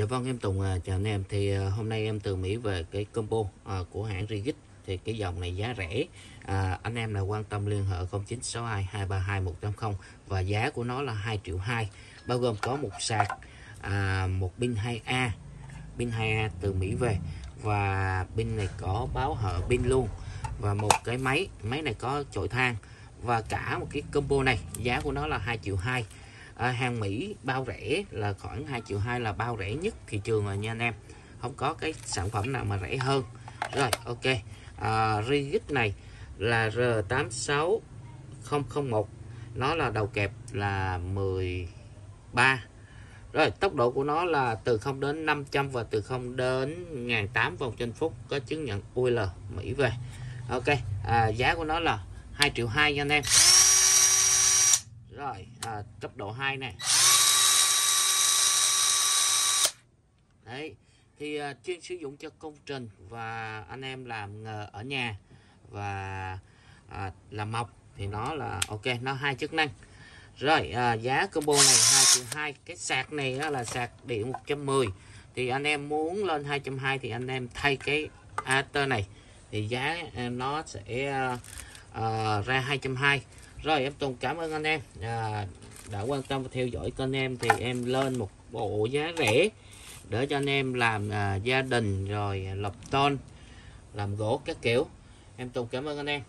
Dạ vâng em Tùng à, chào anh em. Thì à, hôm nay em từ Mỹ về cái combo à, của hãng Rigit thì cái dòng này giá rẻ. À, anh em nào quan tâm liên hệ 0962 232 180 và giá của nó là 2 triệu 2 bao gồm có một sạc à, một pin 2A pin 2A từ Mỹ về và pin này có báo hở pin luôn và một cái máy máy này có chổi than và cả một cái combo này. Giá của nó là 2 triệu 2 à, hàng Mỹ bao rẻ là khoảng 2 triệu 2 là bao rẻ nhất thị trường rồi nha anh em. Không có cái sản phẩm nào mà rẻ hơn. Rồi ok. À, Rigid này là R86001 nó là đầu kẹp là 13 rồi tốc độ của nó là từ 0 đến 500 và từ 0 đến 1008 vòng trên phút có chứng nhận UL Mỹ về. Ok à, giá của nó là 2 triệu 2 nha anh em rồi à, cấp độ 2 này đấy thì à, chuyên sử dụng cho công trình và anh em làm ở nhà và à, làm mộc thì nó là ok nó hai chức năng. Rồi à, giá combo này 2 triệu 2 cái sạc này á, là sạc điện 110 thì anh em muốn lên 220 thì anh em thay cái adapter này. Thì giá à, nó sẽ uh, ra 220 rồi em Tùng cảm ơn anh em. À, đã quan tâm và theo dõi kênh em thì em lên một bộ giá rẻ để cho anh em làm à, gia đình rồi à, lập tôn làm gỗ các kiểu. Em Tùng cảm ơn anh em.